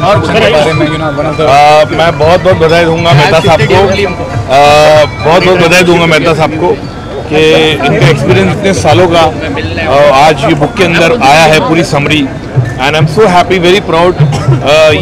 करता के बारे में you know one of the ah, मैं बहुत बहुत बधाई दूँगा मेहता साहब को। बहुत बहुत बधाई दूँगा मेहता साहब को कि इनका एक्सपीरियंस इतने सालों का आज ये बुक के अंदर आया है पूरी summary and I am so happy very proud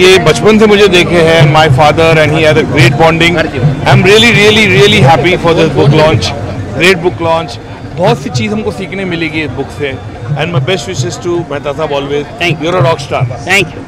ये बचपन से मुझे देखे हैं my father and he had a great bonding I am really really really happy for this book launch great book launch बहुत सी चीज़ हमको सीखने मिलेगी इस बुक से। And my best wishes to Mehta sahab thank you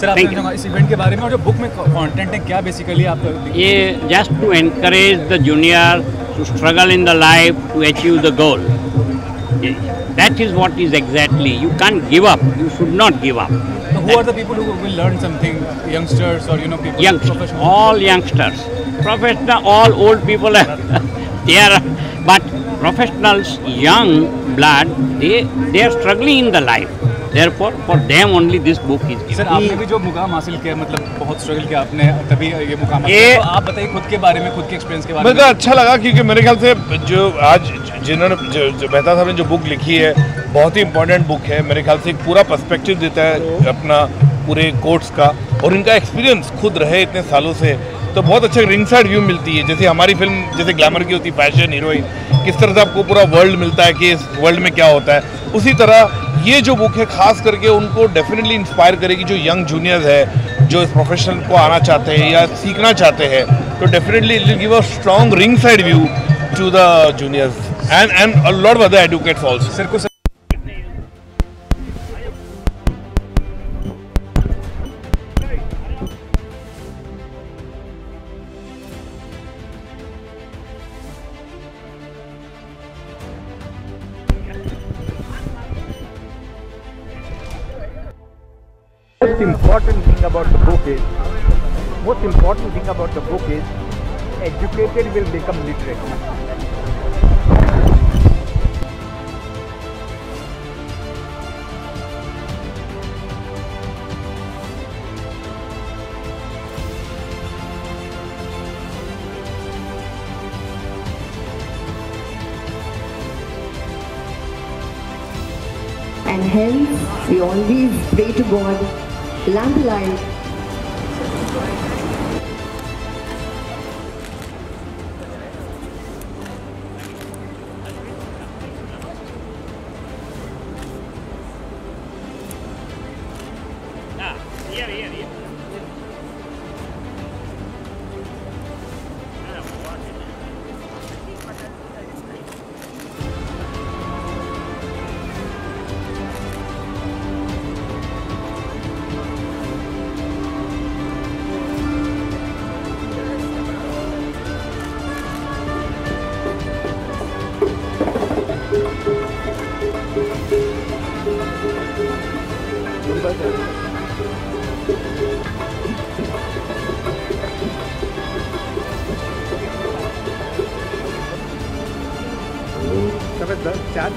sir thank इस event के बारे में और जो बुक में कॉन्टेंट है क्या बेसिकली आप ये just to encourage the junior to struggle in the life to achieve the goal that is what is exactly you can give up you should not give up who are the people who will learn something? Youngsters or you know people Youngst all youngsters. Professional all old people there but professionals, young blood, they they are struggling in the life. Therefore, for them only this book is sir given. आपने भी जो मुकाम हासिल किया मतलब बहुत struggle किया आपने तभी ये मुकाम हासिल ये- किया। तो आप बताइए खुद के बारे में खुद के एक्सपीरियंस के बारे मुझे में अच्छा लगा क्योंकि मेरे ख्याल से जो आज जिन्होंने जो, जो मेहता साहब ने जो बुक लिखी है बहुत ही इंपॉर्टेंट बुक है मेरे ख्याल से एक पूरा पर्सपेक्टिव देता है अपना पूरे कोर्ट्स का और इनका एक्सपीरियंस खुद रहे इतने सालों से तो बहुत अच्छा रिंग साइड व्यू मिलती है। जैसे हमारी फ़िल्म जैसे ग्लैमर की होती है फ़ैशन हीरोइन किस तरह से आपको पूरा वर्ल्ड मिलता है, कि इस वर्ल्ड में क्या होता है। उसी तरह ये जो बुक है, खास करके उनको डेफिनेटली इंस्पायर करेगी जो यंग जूनियर्स है, जो इस प्रोफेशन को आना चाहते हैं या सीखना चाहते हैं तो definitely it give a strong ring side view to the juniors and and a lot educates also sir important thing about the book is most important thing about the book is educated will become literate. And hence we always pray to God, lamp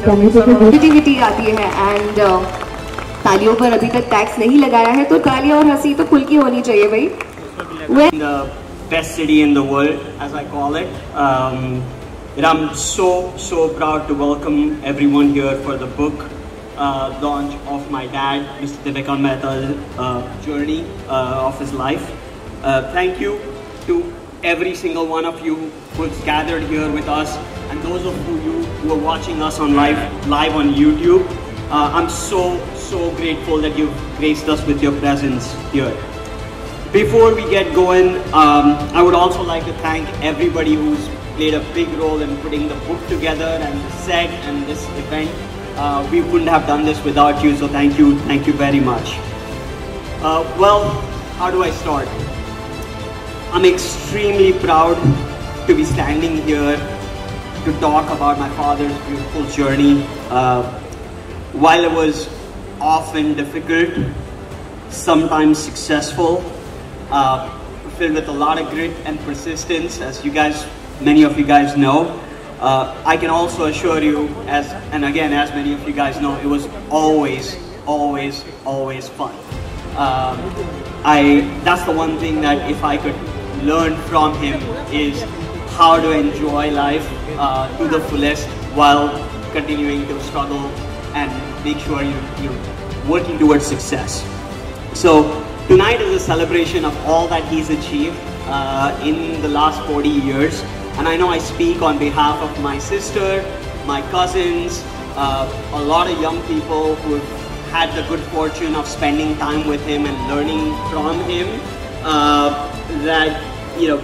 positivity आती है and तालियों पर अभी तक tax नहीं लगाया है तो तालियाँ और हँसी तो खुल की होनी चाहिए भाई best city in the world, as I call it. Um, and I'm so, so proud to welcome everyone here for the book uh, launch of my dad, Mr. Devekan Mehta's uh, journey uh, of his life. Uh, thank you to every single one of you who's gathered here with us and those of you who are watching us on live, live on YouTube. Uh, I'm so, so grateful that you've graced us with your presence here. Before we get going, um, I would also like to thank everybody who's played a big role in putting the book together and the set and this event. Uh, we wouldn't have done this without you, so thank you, thank you very much. Uh, well, how do I start? I'm extremely proud to be standing here to talk about my father's beautiful journey. Uh, while it was often difficult, sometimes successful, uh, filled with a lot of grit and persistence, as you guys, many of you guys know. Uh, I can also assure you, as and again, as many of you guys know, it was always, always, always fun. Um, I that's the one thing that if I could learn from him is how to enjoy life uh, to the fullest while continuing to struggle and make sure you, you're working towards success. So tonight is a celebration of all that he's achieved uh, in the last 40 years. And I know I speak on behalf of my sister, my cousins, uh, a lot of young people who had the good fortune of spending time with him and learning from him. Uh, that, you know,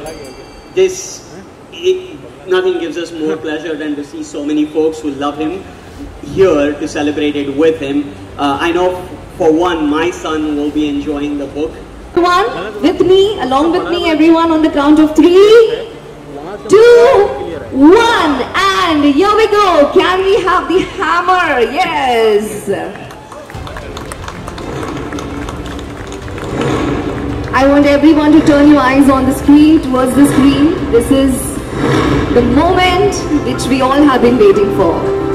this, it, nothing gives us more pleasure than to see so many folks who love him here to celebrate it with him. Uh, I know for one, my son will be enjoying the book. One with me, along with me, everyone on the count of three, two, one, and here we go. Can we have the hammer? Yes. I want everyone to turn your eyes on the screen, towards the screen. This is the moment which we all have been waiting for.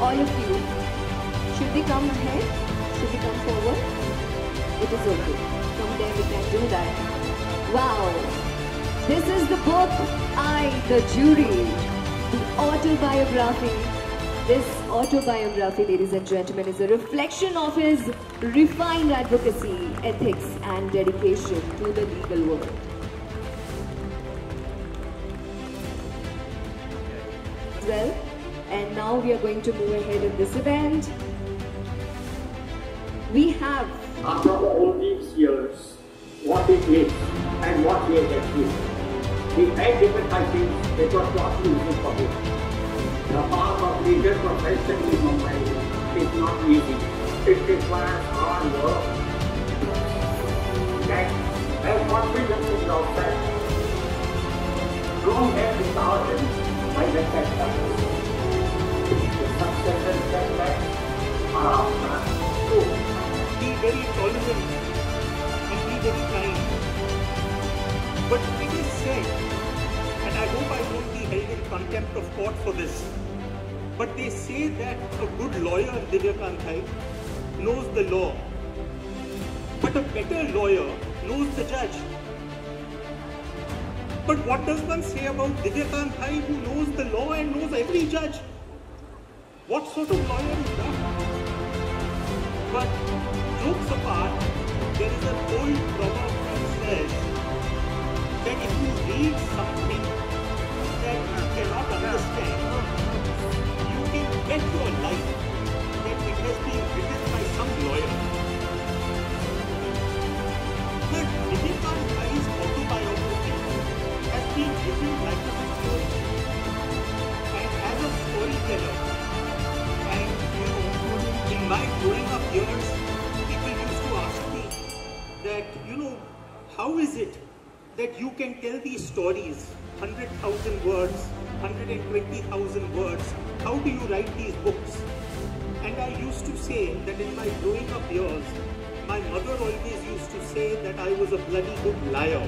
All of you. Should we come ahead? Should we come forward? It is okay. From there we can do that. Wow! This is the book, I, the Jury, the autobiography. This autobiography, ladies and gentlemen, is a reflection of his refined advocacy, ethics, and dedication to the legal world. Well, and now we are going to move ahead in this event. We have After all these years, what it is and what we have achieved. We had difficulties that was not easy for him. The path of legal profession in Mumbai is not easy. It requires hard work. That have confidence in yourself. Don't have disheartened by the setbacks. After. be very tolerant and be very kind. But it is said, and I hope I won't be held in contempt of court for this, but they say that a good lawyer, Divyakanthai, knows the law. But a better lawyer knows the judge. But what does one say about Divyakanthai who knows the law and knows every judge? What sort of lawyer is that? But jokes apart, there is an old proverb that says that if you read something that you cannot understand, you can bet your life that it has been written by some lawyer. But Divyakant Bhai's autobiography has been written like a story. And as a storyteller, how is it that you can tell these stories, 100,000 words, 120,000 words, how do you write these books? And I used to say that in my growing up years, my mother always used to say that I was a bloody good liar,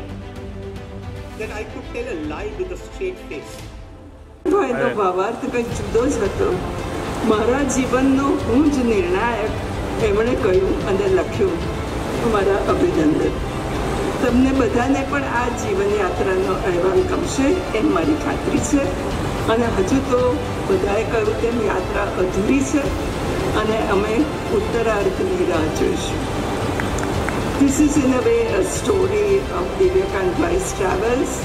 that I could tell a lie with a straight face. એનો ભાવાર્થ કંઈક જુદો જ હતો મારા જીવનનો હું જ નિર્ણાયક એમણે કહ્યું અને લખ્યું મારા અભિનંદન તમને બધાને પણ આ જીવન યાત્રાનો અહેવાલ ગમશે એમ મારી ખાતરી છે અને હજુ તો બધાએ કહ્યું તેમ યાત્રા અધૂરી છે અને અમે ઉત્તરાર્ધની રાહ જોઈશું This is in a way a story of Vivekanand Bhai's travels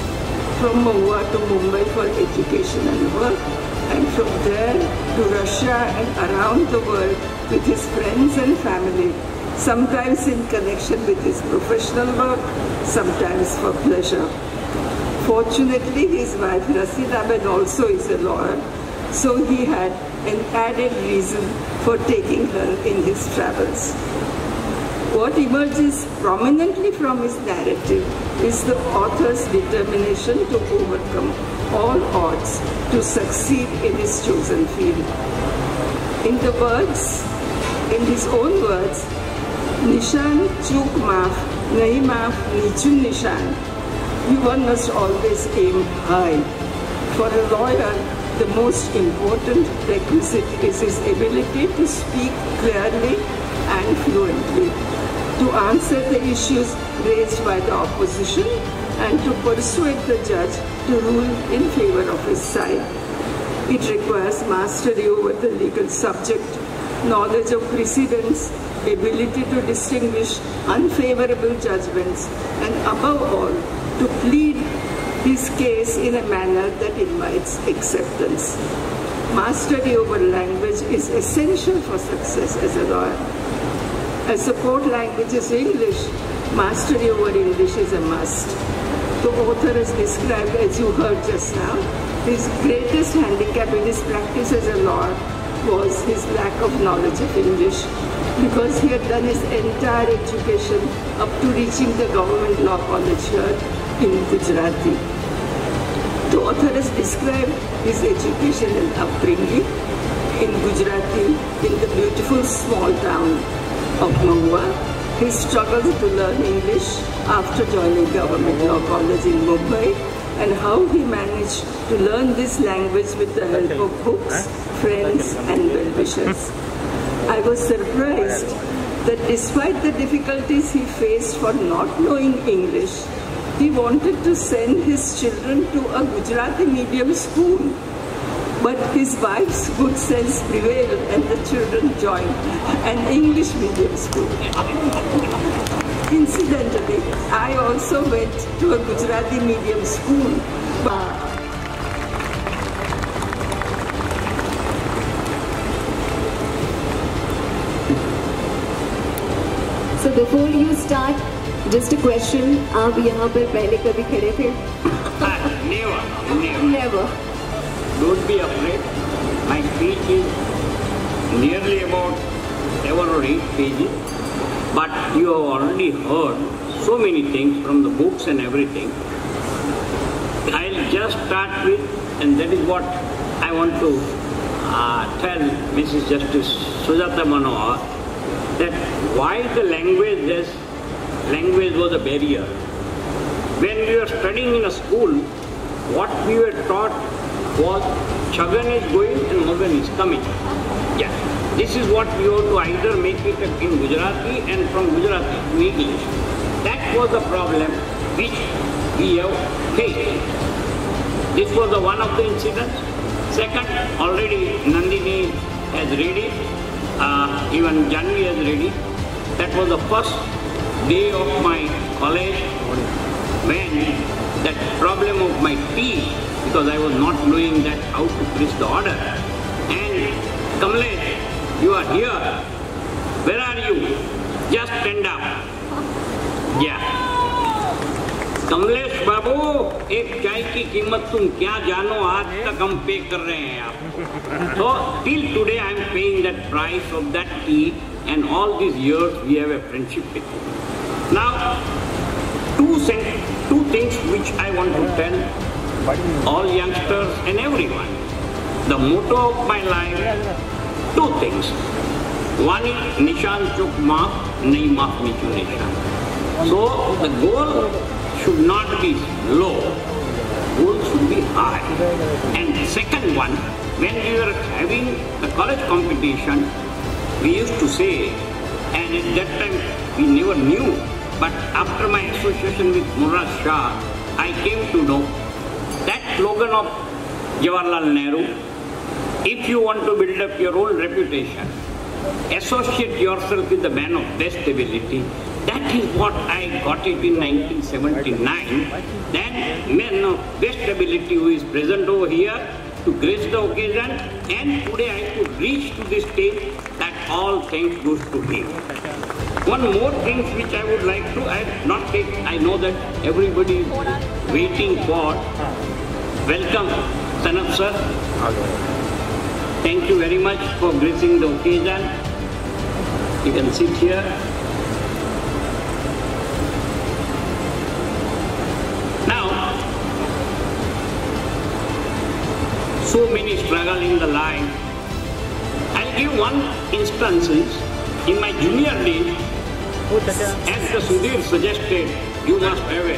from Mahua to Mumbai for education and work, and from there to Russia and around the world with his friends and family sometimes in connection with his professional work, sometimes for pleasure. Fortunately, his wife Rasinaben also is a lawyer, so he had an added reason for taking her in his travels. What emerges prominently from his narrative is the author's determination to overcome all odds to succeed in his chosen field. In the words, in his own words, Nishan chuk maaf, nahi maaf nichun nishan. One must always aim high. For a lawyer, the most important requisite is his ability to speak clearly and fluently, to answer the issues raised by the opposition, and to persuade the judge to rule in favor of his side. It requires mastery over the legal subject, knowledge of precedents, ability to distinguish unfavorable judgments, and above all, to plead his case in a manner that invites acceptance. Mastery over language is essential for success as a lawyer. As support language is English, mastery over English is a must. The author has described, as you heard just now, his greatest handicap in his practice as a lawyer was his lack of knowledge of English because he had done his entire education up to reaching the government law college here in Gujarati. The author has described his education and upbringing in Gujarati in the beautiful small town of Mahua. His struggle to learn English after joining government law college in Mumbai and how he managed to learn this language with the help of books, friends and well-wishers. I was surprised that despite the difficulties he faced for not knowing English, he wanted to send his children to a Gujarati medium school. But his wife's good sense prevailed and the children joined an English medium school. Incidentally, I also went to a Gujarati medium school. But start, just a question. आप यहाँ पर पहले कभी खड़े थे? never, never. Never. Don't be afraid. My speech is nearly about seven or eight pages, but you have already heard so many things from the books and everything. I'll just start with, and that is what I want to uh, tell Mrs. Justice Sujata Manohar, that why the language is, language was a barrier. When we were studying in a school, what we were taught was Chagan is going and Magan is coming. Yeah. This is what we have to either make it in Gujarati and from Gujarati to English. That was the problem which we have faced. This was the one of the incidents. Second, already Nandini has read it, uh, even Janvi has read it. That was the first day of my college when that problem of my teeth, because I was not knowing that how to press the order. And Kamlesh, you are here. Where are you? Just stand up. Yeah. Kamlesh babu एक चाय की कीमत तुम क्या जानो आज तक हम पे कर रहे हैं आप तो till today I am paying that price of that tea and all this years we have a friendship with you now two two things which i want to tell all youngsters and everyone. The motto of my life two things. One is nishan chuk maaf nahi maaf nichu nishan. So the goal should not be low, goal should be high. And second one, when we were having the college competition, we used to say, and at that time we never knew, but after my association with Murad Shah, I came to know that slogan of Jawaharlal Nehru, if you want to build up your own reputation, associate yourself with the man of best ability. That is what I got it in 1979. That man of best ability who is present over here to grace the occasion and today I could reach to this stage that all thanks goes to him. One more thing which I would like to add, not take, I know that everybody is waiting for. Welcome, Sanat sir. Thank you very much for gracing the occasion. You can sit here. Now, so many struggle in the life. I'll give one instance. In my junior days, as the Sudhir suggested, you must have a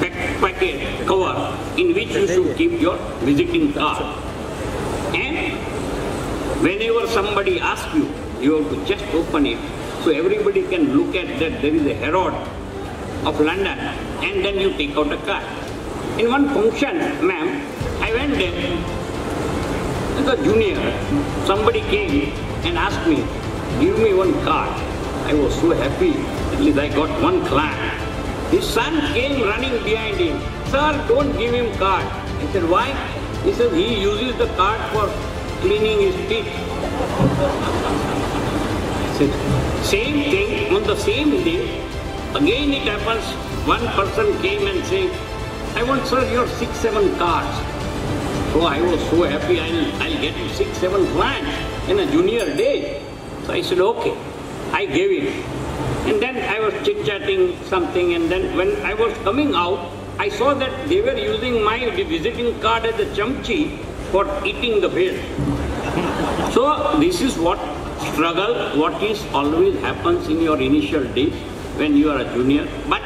pack- packet cover in which you should keep your visiting card. And whenever somebody asks you, you have to just open it so everybody can look at that there is a Harrods of London and then you take out a card. In one function, ma'am, I went there as a junior. Somebody came and asked me, give me one card. I was so happy, at least I got one client. His son came running behind him. Sir, don't give him card. I said, why? He said, he uses the card for cleaning his teeth. I said, same thing, on the same day, again it happens, one person came and said, I want, sir, your six, seven cards. So I was so happy, I'll, I'll get six, seven clients in a junior day. So I said, okay. I gave it. And then I was chit-chatting something and then when I was coming out, I saw that they were using my visiting card as a chamchi for eating the bill. So this is what struggle, what is always happens in your initial days when you are a junior, but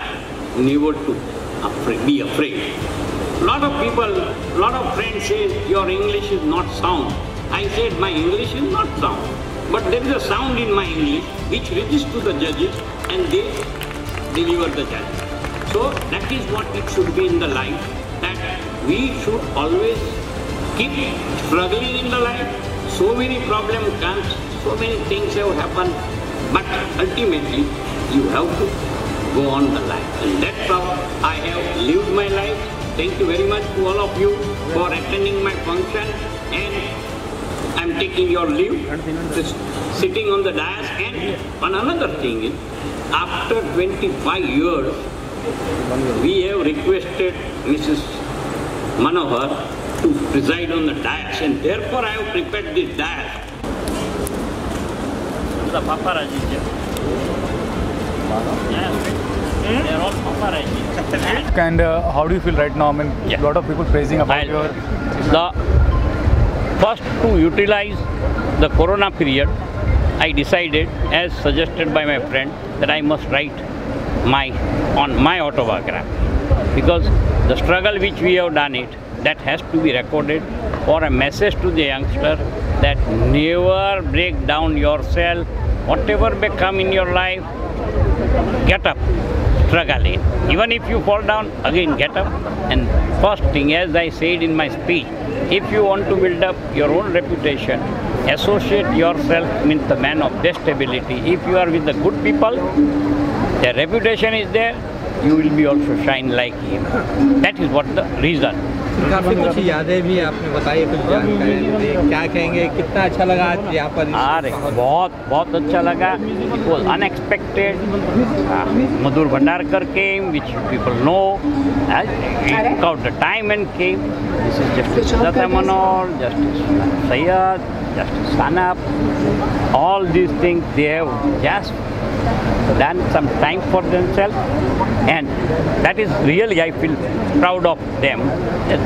never to be afraid. Lot of people, lot of friends say your English is not sound. I said my English is not sound, but there is a sound in my English which reaches to the judges and they deliver the judgment. So that is what it should be in the life, that we should always keep struggling in the life. So many problems comes, so many things have happened, but ultimately you have to go on the life. And that's how I have lived my life. Thank you very much to all of you for attending my function and I'm taking your leave, just sitting on the dais. And one another thing is, after 25 years, we have requested Mrs. Manohar to preside on the dais and therefore I have prepared this dais. The paparazzi here. Yeah. They're all paparazzi. And uh, how do you feel right now? I mean, a lot of people praising about I'll- your. The first to utilize the corona period, I decided, as suggested by my friend, that I must write my on my autobiography. Because the struggle which we have done it that has to be recorded for a message to the youngster that never break down yourself whatever may come in your life get up struggle even if you fall down again get up. And first thing as i said in my speech if you want to build up your own reputation associate yourself with the man of best ability. If you are with the good people their reputation is there you will be also shine like him. That is what the reason काफ़ी कुछ यादें भी आपने बताई कुछ जानकारी क्या कहेंगे कितना अच्छा लगा आज यहाँ पर अरे बहुत बहुत अच्छा लगा। It was unexpected Madhur Bhandarkar came which people know out the time and came this is justice Sujata justice Sayyad, Justice Sanap, all these things they have just done some time for themselves and that is really I feel proud of them.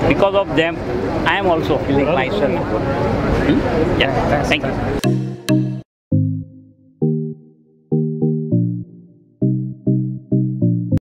Because of them I am also feeling myself. Hmm? Yeah, thank you.